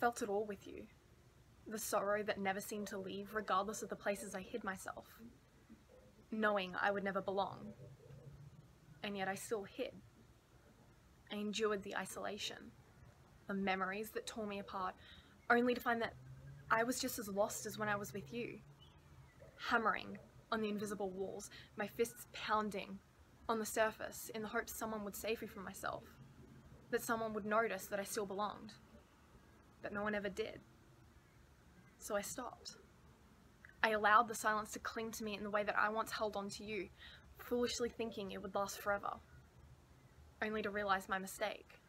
Felt it all with you. The sorrow that never seemed to leave, regardless of the places I hid myself. Knowing I would never belong. And yet I still hid. I endured the isolation, the memories that tore me apart, only to find that I was just as lost as when I was with you. Hammering on the invisible walls, my fists pounding on the surface in the hopes someone would save me from myself, that someone would notice that I still belonged. But no one ever did. So I stopped. I allowed the silence to cling to me in the way that I once held on to you, foolishly thinking it would last forever, only to realize my mistake.